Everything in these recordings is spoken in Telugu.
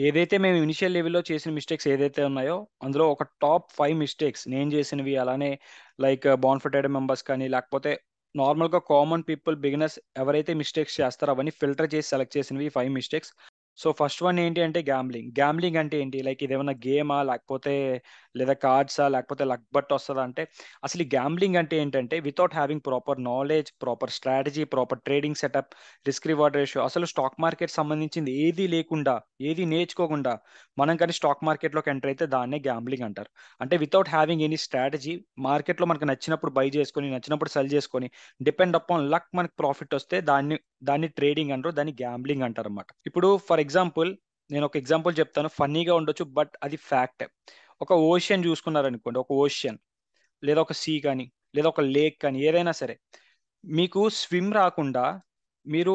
ఏదైతే మేము ఇనిషియల్ లెవెల్‌లో చేసిన మిస్టేక్స్ ఏదైతే ఉన్నాయో, అందులో ఒక టాప్ ఫైవ్ మిస్టేక్స్ నేను చేసినవి అలానే లైక్ బాన్ఫిటెడ్ మెంబర్స్ కానీ, లేకపోతే నార్మల్‌గా కామన్ పీపుల్ బిగినర్స్ ఎవరైతే మిస్టేక్స్ చేస్తారో అవన్నీ ఫిల్టర్ చేసి సెలెక్ట్ చేసినవి five mistakes. So, first one ఏంటి అంటే గ్యాంబ్లింగ్. గ్యాంబ్లింగ్ అంటే ఏంటి? లైక్ ఇదేమన్నా గేమా? లేకపోతే లేదా కార్డ్సా? లేకపోతే లక్ బట్ వస్తుందా అంటే, అసలు ఈ గ్యాంబ్లింగ్ అంటే ఏంటంటే without having proper knowledge, proper strategy, proper trading setup, risk reward ratio అసలు స్టాక్ మార్కెట్ సంబంధించింది ఏది లేకుండా, ఏది నేర్చుకోకుండా మనం కానీ స్టాక్ మార్కెట్‌లోకి ఎంటర్ అయితే దాన్నే గ్యాంబ్లింగ్ అంటారు. అంటే వితౌట్ హావింగ్ ఎనీ స్ట్రాటజీ మార్కెట్‌లో మనకు నచ్చినప్పుడు బై చేసుకొని, నచ్చినప్పుడు సెల్ చేసుకొని, డిపెండ్ అపాన్ లక్ మనకు ప్రాఫిట్ వస్తే దాన్ని దాన్ని ట్రేడింగ్ అంటారు దాన్ని గ్యాంబ్లింగ్ అంటారు అనమాట ఇప్పుడు ఫర్ ఎగ్జాంపుల్ నేను ఒక ఎగ్జాంపుల్ చెప్తాను. ఫన్నీగా ఉండొచ్చు. బట్ అది ఫ్యాక్ట్. ఒక ఓషన్ చూసుకున్నారనుకోండి. ఒక ఓషన్ లేదా ఒక సీ కానీ, లేదా ఒక లేక్ కానీ ఏదైనా సరే. మీకు స్విమ్ రాకుండా మీరు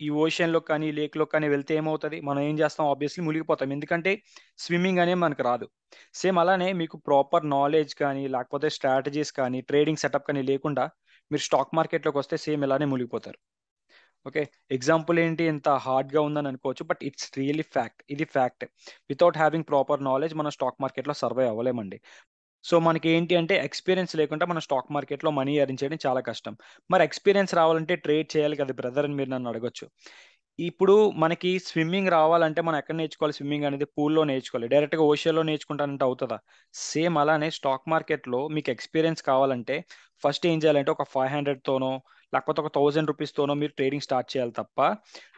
ఈ ఓషన్లో కానీ, లేక్లో కానీ వెళ్తే ఏమవుతుంది మనం ఏం చేస్తాం ఆబ్వియస్‌లీ మునిగిపోతాం. ఎందుకంటే స్విమ్మింగ్ అనేది మనకు రాదు. సేమ్ అలానే మీకు ప్రాపర్ నాలెడ్జ్ కానీ, లేకపోతే స్ట్రాటజీస్ కానీ, ట్రేడింగ్ సెటప్ కానీ లేకుండా మీరు స్టాక్ మార్కెట్‌లోకి వస్తే సేమ్ ఇలానే మునిగిపోతారు. ఓకే. ఎగ్జాంపుల్ ఏంటి ఇంత హార్డ్‌గా ఉందని అనుకోవచ్చు. But it's really fact. ఇది fact. Without having proper knowledge మనం స్టాక్ మార్కెట్‌లో సర్వే అవ్వలేమండి. సో, మనకి ఏంటి అంటే ఎక్స్‌పీరియన్స్ లేకుండా మనం స్టాక్ మార్కెట్‌లో మనీ ఎర్న్ చేయడం చాలా కష్టం. మరి ఎక్స్‌పీరియన్స్ రావాలంటే ట్రేడ్ చేయాలి కదా బ్రదర్ అని మీరు నన్ను అడగొచ్చు. ఇప్పుడు మనకి స్విమ్మింగ్ రావాలంటే మనం ఎక్కడ నేర్చుకోవాలి స్విమ్మింగ్ అనేది పూల్‌లో నేర్చుకోవాలి. డైరెక్ట్‌గా ఓషియాలో నేర్చుకుంటానంటే అవుతుందా సేమ్ అలానే స్టాక్ మార్కెట్‌లో మీకు ఎక్స్‌పీరియన్స్ కావాలంటే ఫస్ట్ ఏం చేయాలంటే ఒక ఫైవ్ హండ్రెడ్తోనో లేకపోతే ఒక థౌజండ్ రూపీస్‌తోనో మీరు ట్రేడింగ్ స్టార్ట్ చేయాలి తప్ప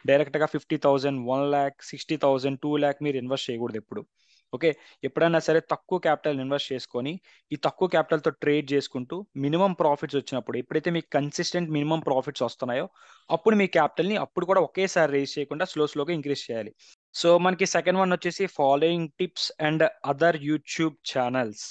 డైరెక్ట్‌గా fifty thousand one lakh sixty thousand two lakh మీరు ఇన్వెస్ట్ చేయకూడదు ఎప్పుడు. ఓకే. ఎప్పుడైనా సరే తక్కువ క్యాపిటల్ ఇన్వెస్ట్ చేసుకొని, ఈ తక్కువ క్యాపిటల్‌తో ట్రేడ్ చేసుకుంటూ మినిమమ్ ప్రాఫిట్స్ వచ్చినప్పుడు ఎప్పుడైతే మీకు కన్సిస్టెంట్ మినిమమ్ ప్రాఫిట్స్ వస్తున్నాయో, అప్పుడు మీ క్యాపిటల్‌ని అప్పుడు కూడా ఒకేసారి రేస్ చేయకుండా స్లో స్లోగా ఇంక్రీజ్ చేయాలి. సో, మనకి సెకండ్ వన్ వచ్చేసి following tips and other YouTube channels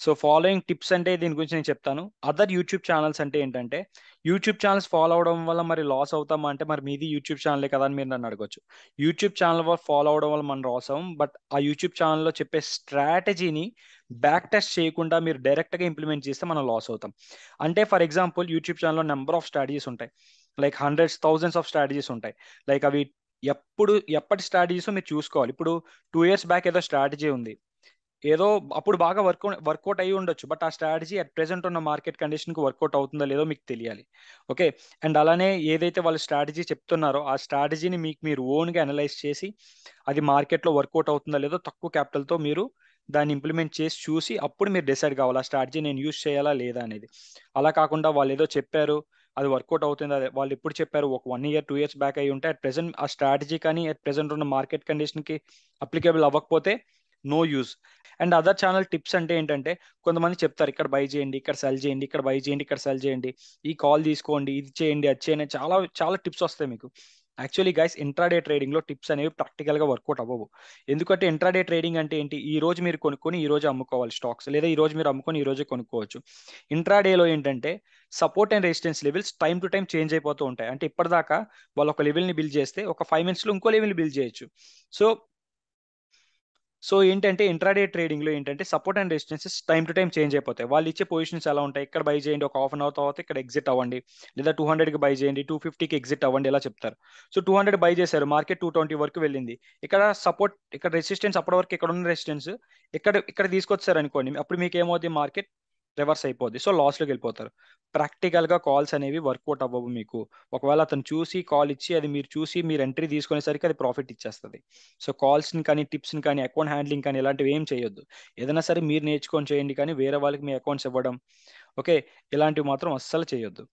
so, following tips అంటే దీని గురించి నేను చెప్తాను. అదర్ యూట్యూబ్ ఛానల్స్ అంటే ఏంటంటే, యూట్యూబ్ ఛానల్స్ ఫాలో అవడం వల్ల మరి లాస్ అవుతామా అంటే, మరి మీది యూట్యూబ్ ఛానలే కదా అని మీరు నన్ను అడగొచ్చు. యూట్యూబ్ ఛానల్ వల్ల ఫాలో అవ్వడం వల్ల మనం లాస్ అవ్వం. బట్ ఆ యూట్యూబ్ ఛానల్లో చెప్పే స్ట్రాటజీని బ్యాక్ టెస్ట్ చేయకుండా మీరు డైరెక్ట్‌గా ఇంప్లిమెంట్ చేస్తే మనం లాస్ అవుతాం. అంటే ఫర్ ఎగ్జాంపుల్ యూట్యూబ్ ఛానల్లో నెంబర్ ఆఫ్ స్ట్రాటజీస్ ఉంటాయి. Like hundreds, thousands of strategies ఉంటాయి. లైక్ అవి ఎప్పుడు ఎప్పటి స్ట్రాటజీస్ మీరు చూసుకోవాలి. ఇప్పుడు టూ ఇయర్స్ బ్యాక్ ఏదో స్ట్రాటజీ ఉంది. ఏదో అప్పుడు బాగా వర్క్ వర్కౌట్ అయ్యి ఉండొచ్చు. బట్ ఆ స్ట్రాటజీ అట్ ప్రెజెంట్ ఉన్న మార్కెట్ కండిషన్‌కి వర్కౌట్ అవుతుందో లేదో మీకు తెలియాలి. ఓకే. అండ్ అలానే ఏదైతే వాళ్ళు స్ట్రాటజీ చెప్తున్నారో ఆ స్ట్రాటజీని మీకు మీరు ఓన్‌గా అనలైజ్ చేసి, అది మార్కెట్‌లో వర్కౌట్ అవుతుందో లేదో తక్కువ క్యాపిటల్‌తో మీరు దాన్ని ఇంప్లిమెంట్ చేసి చూసి అప్పుడు మీరు డిసైడ్ కావాలి. ఆ స్ట్రాటజీ నేను యూజ్ చేయాలా లేదా అనేది. అలా కాకుండా వాళ్ళు ఏదో చెప్పారు. అది వర్కౌట్ అవుతుంది. అదే వాళ్ళు ఎప్పుడు చెప్పారు ఒక one year, two years back అయ్యి ఉంటే అట్ ప్రెజెంట్ ఆ స్ట్రాటజీ కానీ అట్ ప్రెజెంట్ ఉన్న మార్కెట్ కండిషన్‌కి అప్లికేబుల్ అవ్వకపోతే no use. And other channel tips అంటే ఏంటంటే కొంతమంది చెప్తారు ఇక్కడ బై చేయండి, ఇక్కడ సెల్ చేయండి, ఇక్కడ బై చేయండి, ఇక్కడ సెల్ చేయండి. ఈ కాల్ తీసుకోండి, ఇది చేయండి, అది చేయండి చాలా చాలా టిప్స్ వస్తాయి మీకు. యాక్చువల్లీ గైస్ ఇంట్రాడే ట్రేడింగ్‌లో టిప్స్ అనేవి ప్రాక్టికల్‌గా వర్కౌట్ అవ్వవు. ఎందుకంటే ఇంట్రాడే ట్రేడింగ్ అంటే ఏంటి? ఈ రోజు మీరు కొనుక్కొని ఈ రోజు అమ్ముకోవాలి స్టాక్స్. లేదా ఈ రోజు మీరు అమ్ముకొని ఈ రోజే కొనుక్కోవచ్చు. ఇంట్రాడేలో ఏంటంటే support and resistance levels time to time change అయిపోతూ ఉంటాయి. అంటే ఇప్పటిదాకా వాళ్ళు ఒక లెవెల్‌ని బిల్డ్ చేస్తే ఒక 5 మినిట్స్‌లో ఇంకో లెవెల్ బిల్డ్ చేయొచ్చు. సో సో ఏంటంటే ఇంట్రాడే ట్రేడింగ్‌లో ఏంటంటే support and resistances time to time change అయిపోతాయి. వాళ్ళు ఇచ్చే పొజిషన్స్ ఎలా ఉంటాయి? ఇక్కడ బై చేయండి ఒక హాఫ్ అన్ అవర్ తర్వాత ఇక్కడ ఎగ్జిట్ అవ్వండి. లేదా 200కి బై చేయండి, 250కి ఎగ్జిట్ అవ్వండి ఇలా చెప్తారు. సో 200 బై చేశారు. మార్కెట్ 220 వరకు వెళ్ళింది. ఇక్కడ సపోర్ట్ ఇక్కడ రెసిస్టెన్స్ అప్పటి వరకు ఇక్కడ ఉన్న రెసిస్టెన్స్ ఇక్కడ ఇక్కడ తీసుకొచ్చారనుకోండి. అప్పుడు మీకు ఏమవుతుంది మార్కెట్ రివర్స్ అయిపోద్ది. సో లాస్‌లోకి వెళ్ళిపోతారు. ప్రాక్టికల్‌గా కాల్స్ అనేవి వర్కౌట్ అవ్వవు మీకు. ఒకవేళ అతను చూసి కాల్ ఇచ్చి అది మీరు చూసి మీరు ఎంట్రీ తీసుకునేసరికి అది ప్రాఫిట్ ఇచ్చేస్తుంది సో కాల్స్‌ని కానీ, టిప్స్‌ని కానీ, అకౌంట్ హ్యాండ్లింగ్ కానీ ఇలాంటివి ఏం చేయొద్దు. ఏదైనా సరే మీరు నేర్చుకొని చేయండి కానీ వేరే వాళ్ళకి మీ అకౌంట్స్ ఇవ్వడం ఓకే. ఇలాంటివి మాత్రం అస్సలు చేయొద్దు.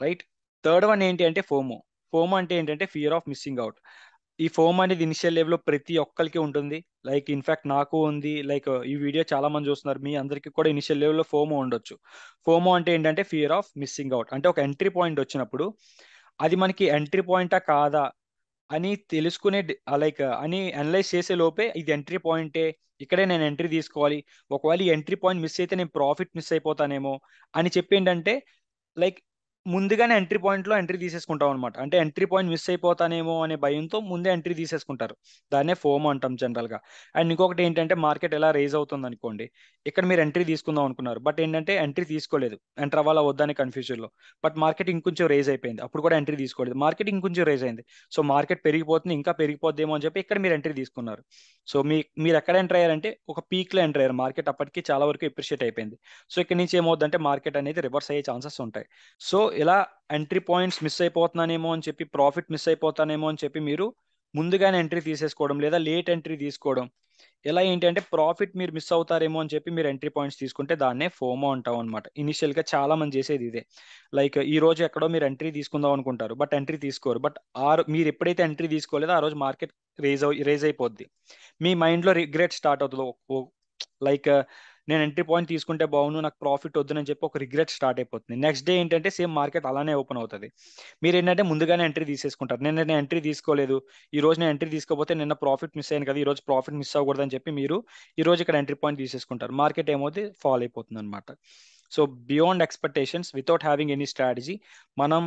రైట్. థర్డ్ వన్ ఏంటి అంటే ఫోమో. ఫోమో అంటే ఏంటంటే ఫియర్ ఆఫ్ మిస్సింగ్ అవుట్ ఈ ఫోమ్ అనేది ఇనిషియల్ లెవెల్‌లో ప్రతి ఒక్కరికి ఉంటుంది. లైక్ ఇన్‌ఫాక్ట్ నాకు ఉంది. లైక్ ఈ వీడియో చాలా మంది చూస్తున్నారు. మీ అందరికి కూడా ఇనిషియల్ లెవెల్‌లో ఫోమో ఉండొచ్చు. ఫోమో అంటే ఏంటంటే ఫియర్ ఆఫ్ మిస్సింగ్ అవుట్ అంటే ఒక ఎంట్రీ పాయింట్ వచ్చినప్పుడు అది మనకి ఎంట్రీ పాయింటా కాదా అని తెలుసుకునే లైక్ అని అనలైజ్ చేసే లోపే ఇది ఎంట్రీ పాయింటే. ఇక్కడే నేను ఎంట్రీ తీసుకోవాలి. ఒకవేళ ఈ ఎంట్రీ పాయింట్ మిస్ అయితే నేను ప్రాఫిట్ మిస్ అయిపోతానేమో అని చెప్పి ఏంటంటే లైక్ ముందుగానే ఎంట్రీ పాయింట్లో ఎంట్రీ తీసేసుకుంటాం అనమాట అంటే ఎంట్రీ పాయింట్ మిస్ అయిపోతానేమో అనే భయంతో ముందే ఎంట్రీ తీసేసుకుంటారు. దాన్నే ఫోమ్ అంటాం జనరల్గా. అండ్ ఇంకొకటి ఏంటంటే మార్కెట్ ఎలా రేజ్ అవుతుంది అనుకోండి ఇక్కడ మీరు ఎంట్రీ తీసుకుందాం అనుకున్నారు బట్ ఏంటంటే ఎంట్రీ తీసుకోలేదు. ఎంటర్ అవ్వాలా వద్దని కన్ఫ్యూజన్లో. బట్ మార్కెట్ ఇంకొంచెం రేజ్ అయిపోయింది. అప్పుడు కూడా ఎంట్రీ తీసుకోలేదు. మార్కెట్ ఇంకొంచెం రేజ్ అయింది. సో మార్కెట్ పెరిగిపోతుంది ఇంకా పెరిగిపోద్దేమో అని చెప్పి ఇక్కడ మీరు ఎంట్రీ తీసుకున్నారు. సో మీ మీరు ఎక్కడ ఎంటర్ అయ్యారంటే ఒక పీక్లో ఎంటర్ అయ్యారు. మార్కెట్ అప్పటికి చాలా వరకు ఎప్రిషియేట్ అయిపోయింది. సో ఇక్కడ నుంచి ఏమవుతుందంటే మార్కెట్ అనేది రివర్స్ అయ్యే ఛాన్సెస్ ఉంటాయి. సో ఇలా ఎంట్రీ పాయింట్స్ మిస్ అయిపోతున్నానేమో అని చెప్పి ప్రాఫిట్ మిస్ అయిపోతానేమో అని చెప్పి మీరు ముందుగానే ఎంట్రీ తీసేసుకోవడం లేదా లేట్ ఎంట్రీ తీసుకోవడం ఇలా ఏంటంటే ప్రాఫిట్ మీరు మిస్ అవుతారేమో అని చెప్పి మీరు ఎంట్రీ పాయింట్స్ తీసుకుంటే దాన్నే ఫోమో అంటాం అనమాట ఇనిషియల్గా చాలా మంది చేసేది ఇదే. లైక్ ఈ రోజు ఎక్కడో మీరు ఎంట్రీ తీసుకుందాం అనుకుంటారు బట్ ఎంట్రీ తీసుకోరు. బట్ ఆ మీరు ఎప్పుడైతే ఎంట్రీ తీసుకోలేదో ఆ రోజు మార్కెట్ రేజ్ రేజ్ అయిపోద్ది. మీ మైండ్లో రిగ్రెట్ స్టార్ట్ అవుతుంది లైక్ నేను ఎంట్రీ పాయింట్ తీసుకుంటే బాగును నాకు ప్రాఫిట్ వద్దునని చెప్పి ఒక రిగ్రెట్ స్టార్ట్ అయిపోతుంది. నెక్స్ట్ డే ఏంటంటే సేమ్ మార్కెట్ అలానే ఓపెన్ అవుతుంది. మీరు ఏంటంటే ముందుగానే ఎంట్రీ తీసేసుకుంటారు. నేను నేను ఎంట్రీ తీసుకోలేదు. ఈ రోజు నేను ఎంట్రీ తీసుకోకపోతే నిన్న ప్రాఫిట్ మిస్ అయ్యాను కదా ఈ రోజు ప్రాఫిట్ మిస్ అవ్వకూడదు అని చెప్పి మీరు ఈ రోజు ఇక్కడ ఎంట్రీ పాయింట్ తీసేసుకుంటారు. మార్కెట్ ఏమవుతుంది ఫాల్ అయిపోతుంది అనమాట so beyond expectations without having any strategy మనం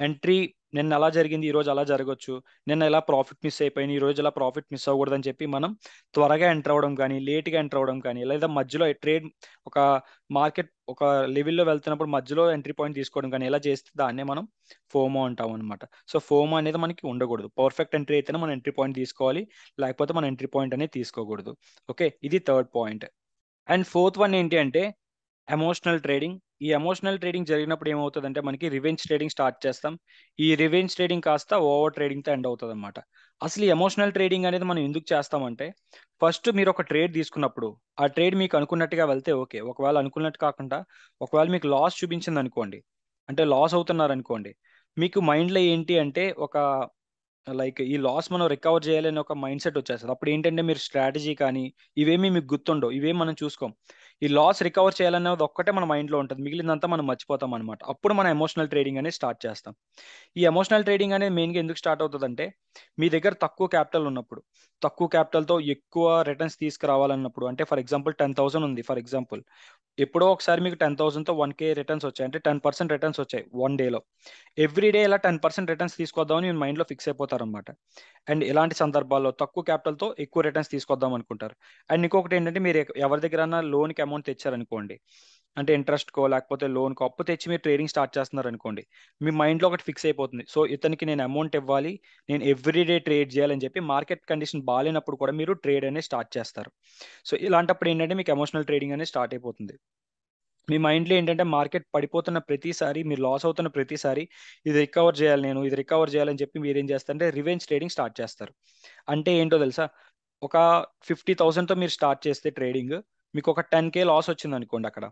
ఎంట్రీ నిన్న అలా జరిగింది ఈ రోజు అలా జరగచ్చు నిన్న ఎలా ప్రాఫిట్ మిస్ అయిపోయింది ఈ రోజు ఎలా ప్రాఫిట్ మిస్ అవ్వకూడదని చెప్పి మనం త్వరగా ఎంటర్ అవ్వడం కానీ లేట్గా ఎంటర్ అవ్వడం కానీ లేదా మధ్యలో ట్రేడ్ ఒక మార్కెట్ ఒక లెవెల్లో వెళ్తున్నప్పుడు మధ్యలో ఎంట్రీ పాయింట్ తీసుకోవడం కానీ ఎలా చేస్తే దాన్నే మనం ఫోమో అంటాం అనమాట సో ఫోమో అనేది మనకి ఉండకూడదు. పర్ఫెక్ట్ ఎంట్రీ అయితేనే మనం ఎంట్రీ పాయింట్ తీసుకోవాలి లేకపోతే మన ఎంట్రీ పాయింట్ అనేది తీసుకోకూడదు. ఓకే? ఇది third point. And fourth one ఏంటి అంటే ఎమోషనల్ ట్రేడింగ్ ఈ ఎమోషనల్ ట్రేడింగ్ జరిగినప్పుడు ఏమవుతుందంటే మనకి రివెంజ్ ట్రేడింగ్ స్టార్ట్ చేస్తాం. ఈ రివెంజ్ ట్రేడింగ్ కాస్త ఓవర్ ట్రేడింగ్తో ఎండ్ అవుతుంది అనమాట అసలు ఈ ఎమోషనల్ ట్రేడింగ్ అనేది మనం ఎందుకు చేస్తామంటే ఫస్ట్ మీరు ఒక ట్రేడ్ తీసుకున్నప్పుడు ఆ ట్రేడ్ మీకు అనుకున్నట్టుగా వెళ్తే ఓకే ఒకవేళ అనుకున్నట్టు కాకుండా ఒకవేళ మీకు లాస్ చూపించింది అనుకోండి అంటే లాస్ అవుతున్నారు అనుకోండి మీకు మైండ్లో ఏంటి అంటే ఒక లైక్ ఈ లాస్ మనం రికవర్ చేయాలని ఒక మైండ్ సెట్ వచ్చేస్తుంది. అప్పుడు ఏంటంటే మీరు స్ట్రాటజీ కానీ ఇవేమి మీకు గుర్తుండవు. ఇవేమి మనం చూసుకోం. ఈ లాస్ రికవర్ చేయాలనేది ఒక్కటే మన మైండ్లో ఉంటుంది. మిగిలినంతా మనం మర్చిపోతాం అనమాట అప్పుడు మనం ఎమోషనల్ ట్రేడింగ్ అనేది స్టార్ట్ చేస్తాం. ఈ ఎమోషనల్ ట్రేడింగ్ అనేది మెయిన్గా ఎందుకు స్టార్ట్ అవుతుందంటే మీ దగ్గర తక్కువ క్యాపిటల్ ఉన్నప్పుడు తక్కువ క్యాపిటల్తో ఎక్కువ రిటర్న్స్ తీసుకురావాలన్నప్పుడు అంటే ఫర్ ఎగ్జాంపుల్ టెన్ థౌసండ్ ఉంది ఫర్ ఎగ్జాంపుల్. ఎప్పుడో ఒకసారి మీకు టెన్ థౌసండ్తో వన్ కే రిటర్న్స్ వచ్చాయి అంటే టెన్ పర్సెంట్ రిటర్న్స్ వచ్చాయి వన్ డేలో. ఎవ్రీ డే ఇలా టెన్ పర్సెంట్ రిటర్న్స్ తీసుకొద్దామని మీ మైండ్లో ఫిక్స్ అయిపోతారనమాట అండ్ ఇలాంటి సందర్భాల్లో తక్కువ క్యాపిటల్తో ఎక్కువ రిటర్న్స్ తీసుకొద్దాం అనుకుంటారు. అండ్ ఇంకొకటి ఏంటంటే మీరు ఎవరి దగ్గర లోన్కి అమౌంట్ తెచ్చారనుకోండి. అంటే ఇంట్రెస్ట్కో లేకపోతే లోన్కో అప్పు తెచ్చి మీరు ట్రేడింగ్ స్టార్ట్ చేస్తున్నారు అనుకోండి మీ మైండ్లో ఒకటి ఫిక్స్ అయిపోతుంది. సో ఇతనికి నేను అమౌంట్ ఇవ్వాలి నేను ఎవ్రీ డే ట్రేడ్ చేయాలని చెప్పి మార్కెట్ కండిషన్ బాగాలేనప్పుడు కూడా మీరు ట్రేడ్ అనేది స్టార్ట్ చేస్తారు. సో ఇలాంటప్పుడు ఏంటంటే మీకు ఎమోషనల్ ట్రేడింగ్ అనేది స్టార్ట్ అయిపోతుంది. మీ మైండ్లో ఏంటంటే మార్కెట్ పడిపోతున్న ప్రతిసారి మీరు లాస్ అవుతున్న ప్రతిసారి ఇది రికవర్ చేయాలి నేను ఇది రికవర్ చేయాలని చెప్పి మీరు ఏం చేస్తారంటే రివెంజ్ ట్రేడింగ్ స్టార్ట్ చేస్తారు. అంటే ఏంటో తెలుసా? ఒక ఫిఫ్టీ థౌసండ్తో మీరు స్టార్ట్ చేస్తే ట్రేడింగ్ మీకు ఒక టెన్ కే లాస్ వచ్చింది అనుకోండి అక్కడ.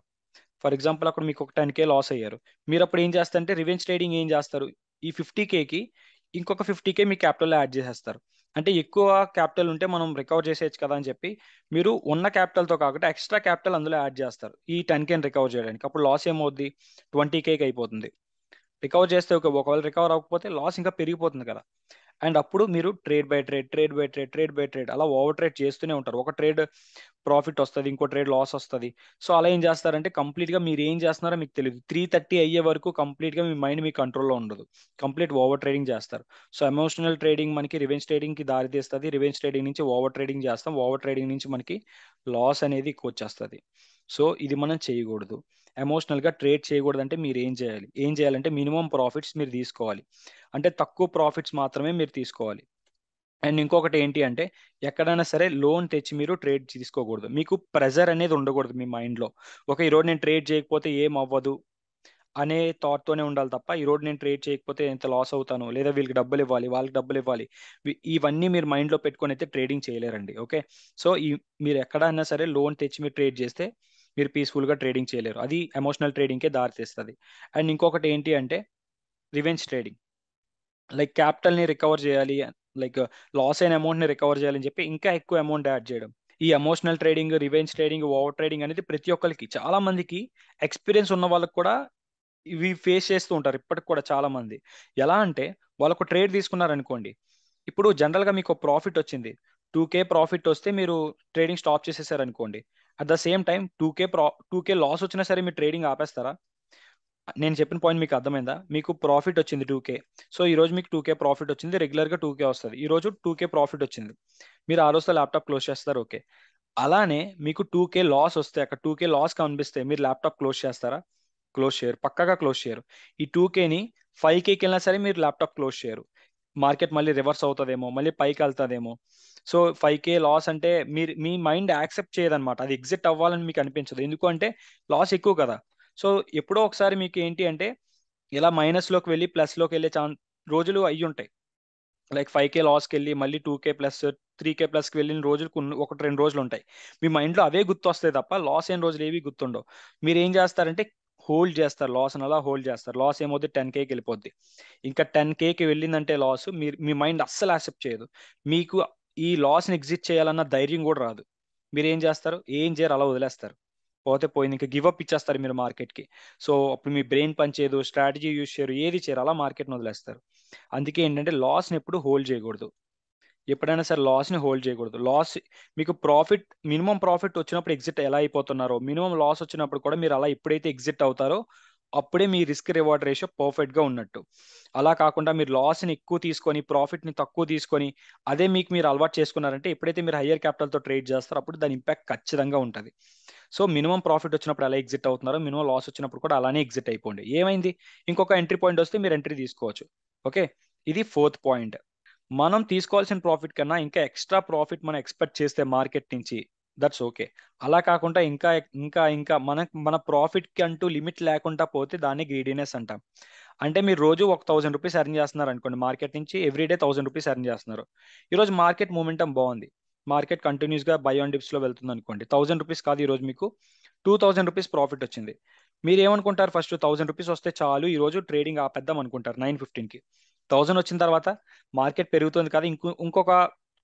ఫర్ ఎగ్జాంపుల్ అక్కడ మీకు ఒక టెన్ కే లాస్ అయ్యారు. మీరు అప్పుడు ఏం చేస్తారంటే రివెంజ్ ట్రేడింగ్ ఏం చేస్తారు? ఈ ఫిఫ్టీ కేకి ఇంకొక ఫిఫ్టీ కే మీ క్యాపిటల్లో యాడ్ చేసేస్తారు. అంటే ఎక్కువ క్యాపిటల్ ఉంటే మనం రికవర్ చేసేయచ్చు కదా అని చెప్పి మీరు ఉన్న క్యాపిటల్తో కాకుండా ఎక్స్ట్రా క్యాపిటల్ అందులో యాడ్ చేస్తారు. ఈ టెన్ కేని రికవర్ చేయడానికి. అప్పుడు లాస్ ఏమవుద్ది? ట్వంటీ కేకి అయిపోతుంది. రికవర్ చేస్తే ఒకవేళ రికవర్ అవ్వకపోతే లాస్ ఇంకా పెరిగిపోతుంది కదా. అండ్ అప్పుడు మీరు trade by trade trade by trade trade by trade అలా ఓవర్ ట్రేడ్ చేస్తూనే ఉంటారు. ఒక ట్రేడ్ ప్రాఫిట్ వస్తుంది ఇంకో ట్రేడ్ లాస్ వస్తుంది. సో అలా ఏం చేస్తారంటే కంప్లీట్గా మీరు ఏం చేస్తున్నారో మీకు తెలియదు త్రీ థర్టీ అయ్యే వరకు కంప్లీట్గా మీ మైండ్ మీ కంట్రోల్లో ఉండదు. కంప్లీట్ ఓవర్ ట్రేడింగ్ చేస్తారు. సో ఎమోషనల్ ట్రేడింగ్ మనకి రివెంజ్ ట్రేడింగ్కి దారి తీస్తుంది. రివెంజ్ ట్రేడింగ్ నుంచి ఓవర్ ట్రేడింగ్ చేస్తాం. ఓవర్ ట్రేడింగ్ నుంచి మనకి లాస్ అనేది ఎక్కువ వచ్చేస్తుంది. సో ఇది మనం చేయకూడదు. ఎమోషనల్గా ట్రేడ్ చేయకూడదంటే మీరు ఏం చేయాలి? ఏం చేయాలంటే మినిమం ప్రాఫిట్స్ మీరు తీసుకోవాలి. అంటే తక్కువ ప్రాఫిట్స్ మాత్రమే మీరు తీసుకోవాలి. అండ్ ఇంకొకటి ఏంటి అంటే ఎక్కడైనా సరే లోన్ తెచ్చి మీరు ట్రేడ్ తీసుకోకూడదు. మీకు ప్రెజర్ అనేది ఉండకూడదు మీ మైండ్లో ఒక ఈరోజు నేను ట్రేడ్ చేయకపోతే ఏం అవ్వదు అనే థాట్తోనే ఉండాలి తప్ప ఈరోజు నేను ట్రేడ్ చేయకపోతే ఎంత లాస్ అవుతాను లేదా వీళ్ళకి డబ్బులు ఇవ్వాలి వాళ్ళకి డబ్బులు ఇవ్వాలి. ఇవన్నీ మీరు మైండ్లో పెట్టుకొని అయితే ట్రేడింగ్ చేయలేరండి. ఓకే? సో ఈ మీరు ఎక్కడైనా సరే లోన్ తెచ్చి మీరు ట్రేడ్ చేస్తే మీరు పీస్ఫుల్గా ట్రేడింగ్ చేయలేరు. అది ఎమోషనల్ ట్రేడింగ్కే దారితీస్తుంది. అండ్ ఇంకొకటి ఏంటి అంటే రివెంజ్ ట్రేడింగ్ లైక్ క్యాపిటల్ని రికవర్ చేయాలి లైక్ లాస్ అయిన అమౌంట్ని రికవర్ చేయాలని చెప్పి ఇంకా ఎక్కువ అమౌంట్ యాడ్ చేయడం. ఈ emotional trading revenge trading over trading అనేది ప్రతి ఒక్కరికి చాలా మందికి ఎక్స్పీరియన్స్ ఉన్న వాళ్ళకి కూడా ఇవి ఫేస్ చేస్తూ ఉంటారు ఇప్పటికి కూడా చాలా మంది. ఎలా అంటే వాళ్ళకు ట్రేడ్ తీసుకున్నారనుకోండి ఇప్పుడు జనరల్గా మీకు ప్రాఫిట్ వచ్చింది. టూ కే ప్రాఫిట్ వస్తే మీరు ట్రేడింగ్ స్టాప్ చేసేసారు అనుకోండి at the same time two K ప్రా టూ కే లాస్ వచ్చినా సరే మీరు ట్రేడింగ్ ఆపేస్తారా? నేను చెప్పిన పాయింట్ మీకు అర్థమైందా? మీకు ప్రాఫిట్ వచ్చింది టూ కే సో ఈ రోజు మీకు టూ కే ప్రాఫిట్ వచ్చింది. రెగ్యులర్గా టూ కే వస్తుంది. ఈ రోజు టూ కే ప్రాఫిట్ వచ్చింది. మీరు ఆ రోజుతో ల్యాప్టాప్ క్లోజ్ చేస్తారు? ఓకే అలానే మీకు టూ కే లాస్ వస్తే అక్కడ టూ కే లాస్ కనిపిస్తే మీరు ల్యాప్టాప్ క్లోజ్ చేస్తారా? క్లోజ్ చేయరు. పక్కగా క్లోజ్ చేయరు. ఈ టూ కేని ఫైవ్ కేకి వెళ్ళినా సరే మీరు ల్యాప్టాప్ క్లోజ్ చేయరు. మార్కెట్ మళ్ళీ రివర్స్ అవుతుందేమో మళ్ళీ పైకి వెళ్తుందేమో. సో ఫైవ్ కే లాస్ అంటే మీరు మీ మైండ్ యాక్సెప్ట్ చేయదనమాట అది ఎగ్జిట్ అవ్వాలని మీకు అనిపించదు. ఎందుకు అంటే లాస్ ఎక్కువ కదా. సో ఎప్పుడో ఒకసారి మీకు ఏంటి అంటే ఇలా మైనస్లోకి వెళ్ళి ప్లస్లోకి వెళ్ళే ఛాన్ రోజులు అయ్యి ఉంటాయి. లైక్ ఫైవ్ కే లాస్కి వెళ్ళి మళ్ళీ two K plus three K ప్లస్కి వెళ్ళిన రోజులు ఒకటి రెండు రోజులు ఉంటాయి. మీ మైండ్లో అవే గుర్తు వస్తాయి తప్ప లాస్ అయిన రోజులు ఏవి గుర్తుండవు. మీరు ఏం చేస్తారంటే హోల్డ్ చేస్తారు లాస్ అలా హోల్డ్ చేస్తారు. లాస్ ఏమవుతుంది టెన్ కేకి వెళ్ళిపోద్ది. ఇంకా టెన్ కేకి వెళ్ళిందంటే లాస్ మీరు మీ మైండ్ అస్సలు యాక్సెప్ట్ చేయదు. మీకు ఈ లాస్ని ఎగ్జిట్ చేయాలన్న ధైర్యం కూడా రాదు. మీరు ఏం చేస్తారు? ఏం చేయరు అలా వదిలేస్తారు. పోతే పోయింది. ఇంకా గివ్ అప్ ఇచ్చేస్తారు మీరు మార్కెట్కి. సో అప్పుడు మీ బ్రెయిన్ పనిచేయదు స్ట్రాటజీ యూజ్ చేయరు ఏది చేయరు అలా మార్కెట్ని వదిలేస్తారు. అందుకే ఏంటంటే లాస్ని ఎప్పుడు హోల్డ్ చేయకూడదు. ఎప్పుడైనా సరే లాస్ని హోల్డ్ చేయకూడదు. లాస్ మీకు ప్రాఫిట్ మినిమం ప్రాఫిట్ వచ్చినప్పుడు ఎగ్జిట్ ఎలా అయిపోతున్నారో మినిమం లాస్ వచ్చినప్పుడు కూడా మీరు అలా ఎప్పుడైతే ఎగ్జిట్ అవుతారో అప్పుడే మీ రిస్క్ రివార్డ్ రేషియో పర్ఫెక్ట్గా ఉన్నట్టు. అలా కాకుండా మీరు లాస్ని ఎక్కువ తీసుకొని ప్రాఫిట్ని తక్కువ తీసుకొని అదే మీకు మీరు అలవాటు చేసుకున్నారంటే ఎప్పుడైతే మీరు హయ్యర్ క్యాపిటల్తో ట్రేడ్ చేస్తారో అప్పుడు దాని ఇంపాక్ట్ ఖచ్చితంగా ఉంటుంది. సో మినిమం ప్రాఫిట్ వచ్చినప్పుడు ఎలా ఎగ్జిట్ అవుతున్నారో మినిమం లాస్ వచ్చినప్పుడు కూడా అలానే ఎగ్జిట్ అయిపోండి. ఏమైంది? ఇంకొక ఎంట్రీ పాయింట్ వస్తే మీరు ఎంట్రీ తీసుకోవచ్చు. ఓకే ఇది ఫోర్త్ పాయింట్ మనం తీసుకోవాల్సిన ప్రాఫిట్ కన్నా ఇంకా ఎక్స్ట్రా ప్రాఫిట్ మనం ఎక్స్పెక్ట్ చేస్తే మార్కెట్ నుంచి దట్స్ ఓకే అలా కాకుండా ఇంకా ఇంకా ఇంకా మన మన ప్రాఫిట్కి అంటూ లిమిట్ లేకుండా పోతే దాన్ని గ్రీడీనెస్ అంటాం. అంటే మీరు రోజు ఒక థౌసండ్ రూపీస్ ఎర్న్ చేస్తున్నారు అనుకోండి మార్కెట్ నుంచి ఎవ్రీడే థౌసండ్ రూపీస్ ఎర్న్ చేస్తున్నారు. ఈరోజు మార్కెట్ మూమెంటం బాగుంది. మార్కెట్ కంటిన్యూస్గా బై ఆన్ డిప్స్లో వెళ్తుంది అనుకోండి థౌసండ్ రూపీస్ కాదు ఈరోజు మీకు టూ థౌసండ్ రూపీస్ ప్రాఫిట్ వచ్చింది. మీరు ఏమనుకుంటారు? ఫస్ట్ థౌసండ్ రూపీస్ వస్తే చాలు ఈ రోజు ట్రేడింగ్ ఆపేద్దాం అనుకుంటారు నైన్ ఫిఫ్టీన్కి థౌసండ్ వచ్చిన తర్వాత మార్కెట్ పెరుగుతుంది కదా ఇంకో ఇంకొక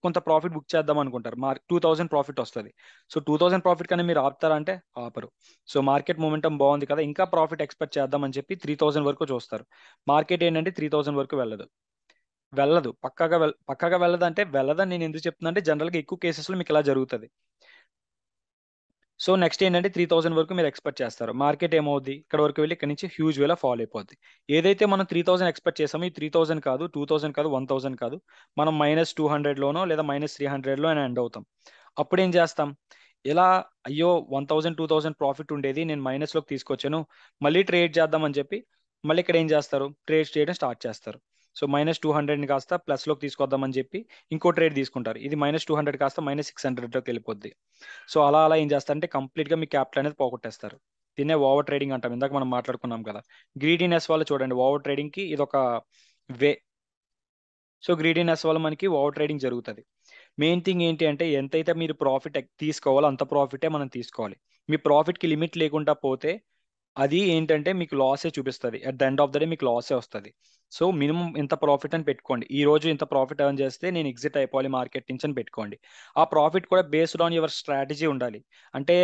కొంత ప్రాఫిట్ బుక్ చేద్దాం అనుకుంటారు. మార్ టూ థౌసండ్ ప్రాఫిట్ వస్తుంది. సో టూ థౌసండ్ ప్రాఫిట్ కానీ మీరు ఆపుతారంటే ఆపరు. సో మార్కెట్ మూమెంటం బాగుంది కదా ఇంకా ప్రాఫిట్ ఎక్స్పెక్ట్ చేద్దాం అని చెప్పి త్రీ థౌసండ్ వరకు చూస్తారు. మార్కెట్ ఏంటంటే త్రీ థౌసండ్ వరకు వెళ్ళదు. వెళ్ళదు. పక్కగా వెల్ పక్కగా వెళ్ళదు అంటే వెళ్ళదని నేను ఎందుకు చెప్తున్నా అంటే జనరల్గా ఎక్కువ కేసెస్లో మీకు ఇలా జరుగుతుంది. సో నెక్స్ట్ ఏంటంటే త్రీ థౌసండ్ వరకు మీరు ఎక్స్పెక్ట్ చేస్తారు. మార్కెట్ ఏమవుద్ది? ఇక్కడ వరకు వెళ్ళి ఇక్కడ నుంచి హ్యూజ్ వేలా ఫాల్ అయిపోద్ది. ఏదైతే మనం త్రీ థౌసండ్ ఎక్స్పెక్ట్ చేసామో ఈ త్రీ థౌసండ్ కాదు టూ థౌసండ్ కాదు వన్ థౌసండ్ కాదు మనం మైనస్ టూ హండ్రెడ్లోనో లేదా మైనస్ త్రీ హండ్రెడ్లో అని ఎండ్ అవుతాం. అప్పుడు ఏం చేస్తాం? ఇలా అయ్యో one thousand two thousand profit ఉండేది నేను మైనస్లోకి తీసుకొచ్చాను మళ్ళీ ట్రేడ్ చేద్దామని చెప్పి మళ్ళీ ఇక్కడ ఏం చేస్తారు? ట్రేడ్ చేయడం స్టార్ట్ చేస్తారు. సో మైనస్ టూ హండ్రెడ్ని కాస్త ప్లస్లోకి తీసుకొద్దామని చెప్పి ఇంకో ట్రేడ్ తీసుకుంటారు. ఇది మైనస్ టూ హండ్రెడ్ కాస్త మైనస్ సిక్స్ హండ్రెడ్లోకి వెళ్ళిపోద్ది. సో అలా అలా ఏం చేస్తారంటే కంప్లీట్గా మీ క్యాపిటల్ అనేది పోగొట్టేస్తారు. దీన్నే ఓవర్ ట్రేడింగ్ అంటాం. ఇందాక మనం మాట్లాడుకున్నాం కదా. గ్రీడీనెస్ వాళ్ళు చూడండి ఓవర్ ట్రేడింగ్కి ఇది ఒక వే. సో గ్రీడీనెస్ వల్ల మనకి ఓవర్ ట్రేడింగ్ జరుగుతుంది. మెయిన్ థింగ్ ఏంటి అంటే ఎంతైతే మీరు ప్రాఫిట్ తీసుకోవాలో అంత ప్రాఫిటే మనం తీసుకోవాలి. మీ ప్రాఫిట్కి లిమిట్ లేకుండా పోతే అది ఏంటంటే మీకు లాసే చూపిస్తుంది. At the end of the day మీకు లాసే వస్తుంది. సో మినిమం ఇంత ప్రాఫిట్ అని పెట్టుకోండి. ఈ రోజు ఇంత ప్రాఫిట్ ఎర్న్ చేస్తే నేను ఎగ్జిట్ అయిపోవాలి మార్కెట్ నుంచి అని పెట్టుకోండి. ఆ ప్రాఫిట్ కూడా బేస్డ్ ఆన్ యువర్ స్ట్రాటజీ ఉండాలి. అంటే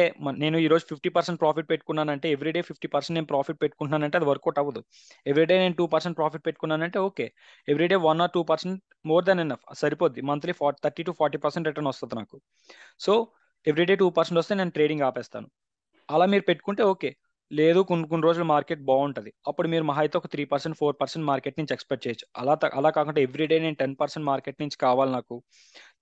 నేను ఈ రోజు ఫిఫ్టీ పర్సెంట్ ప్రాఫిట్ పెట్టుకున్నానంటే ఎవ్రీడే ఫిఫ్టీ పర్సెంట్ నేను ప్రాఫిట్ పెట్టుకున్నానంటే అది వర్కౌట్ అవ్వదు. ఎవ్రీడే నేను two percent profit పెట్టుకున్నానంటే okay every day one or two percent more than enough సరిపోద్ది. Monthly forty thirty to forty percent return వస్తుంది నాకు. సో ఎవ్రీడే టూ పర్సెంట్ వస్తే నేను ట్రేడింగ్ ఆపేస్తాను. అలా మీరు పెట్టుకుంటే ఓకే లేదు కొన్ని కొన్ని రోజులు మార్కెట్ బాగుంటుంది. అప్పుడు మీరు మహా అయితే ఒక three percent four percent market నుంచి ఎక్స్పెక్ట్ చేయొచ్చు. అలా అలా కాకుండా ఎవ్రీడే నేను టెన్ పర్సెంట్ మార్కెట్ నుంచి కావాలి నాకు.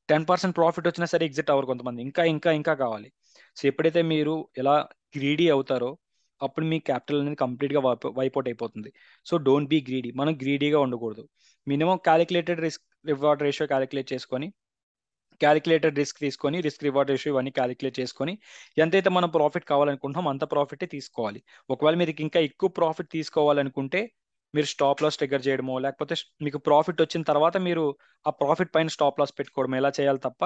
టెన్ పర్సెంట్ ప్రాఫిట్ వచ్చినా సరే ఎగ్జిట్ అవ్వరు కొంతమంది. ఇంకా ఇంకా ఇంకా కావాలి. సో ఎప్పుడైతే మీరు ఎలా గ్రీడీ అవుతారో అప్పుడు మీ క్యాపిటల్ అనేది కంప్లీట్గా వైపౌట్ అయిపోతుంది. So don't be greedy. మనం గ్రీడీగా ఉండకూడదు. Minimum calculated risk reward ratio calculate చేసుకొని క్యాలిక్యులేటర్ రిస్క్ తీసుకొని రిస్క్ రివార్డ్ రేషియో ఇవన్నీ క్యాలిక్యులేట్ చేసుకొని ఎంతైతే మనం ప్రాఫిట్ కావాలనుకుంటున్నాం అంత ప్రాఫిటే తీసుకోవాలి. ఒకవేళ మీరు ఇంకా ఎక్కువ ప్రాఫిట్ తీసుకోవాలనుకుంటే మీరు స్టాప్ లాస్ ట్రిగర్ చేయడమో లేకపోతే మీకు ప్రాఫిట్ వచ్చిన తర్వాత మీరు ఆ ప్రాఫిట్ పైన స్టాప్ లాస్ పెట్టుకోవడం ఎలా చేయాలి తప్ప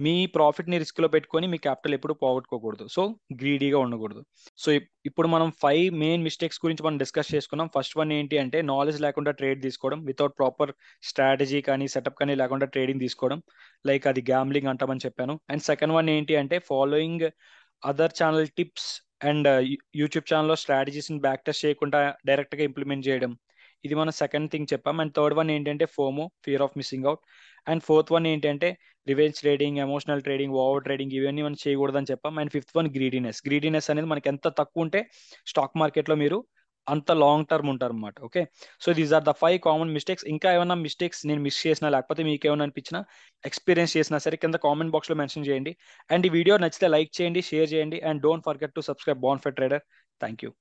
మీ ప్రాఫిట్ని రిస్క్లో పెట్టుకొని మీ క్యాపిటల్ ఎప్పుడు పోగొట్టుకోకూడదు. సో గ్రీడీగా ఉండకూడదు. సో ఇప్పుడు మనం ఫైవ్ మెయిన్ మిస్టేక్స్ గురించి మనం డిస్కస్ చేసుకున్నాం. ఫస్ట్ వన్ ఏంటి అంటే నాలెడ్జ్ లేకుండా ట్రేడ్ తీసుకోవడం వితౌట్ ప్రాపర్ స్ట్రాటజీ కానీ సెటప్ కానీ లేకుండా ట్రేడింగ్ తీసుకోవడం. లైక్ అది గ్యామ్లింగ్ అంటామని చెప్పాను. అండ్ సెకండ్ వన్ ఏంటి అంటే following other channel tips and YouTube ఛానల్లో స్ట్రాటజీస్ని బ్యాక్ టెస్ట్ చేయకుండా డైరెక్ట్గా ఇంప్లిమెంట్ చేయడం. ఇది మనం సెకండ్ థింగ్ చెప్పాం. అండ్ థర్డ్ వన్ ఏంటంటే FOMO fear of missing out and fourth one ఏంటంటే revenge trading emotional trading over trading ఇవన్నీ మనం చేయకూడదని చెప్పాం. And fifth one greediness greediness అనేది మనకి ఎంత తక్కువ ఉంటే స్టాక్ మార్కెట్లో మీరు అంత లాంగ్ టర్మ్ ఉంటారు అనమాట okay so these are the five common mistakes ఇంకా ఏమైనా మిస్టేక్స్ నేను మిస్ చేసినా లేకపోతే మీకు ఏమైనా అనిపించినా ఎక్స్పీరియన్స్ చేసినా సరే కింద కామెంట్ బాక్స్లో మెన్షన్ చేయండి. అండ్ ఈ వీడియో నచ్చితే లైక్ చేయండి షేర్ చేయండి. And don't forget to subscribe బాన్ ఫెట్ ట్రేడర్ థ్యాంక్ యూ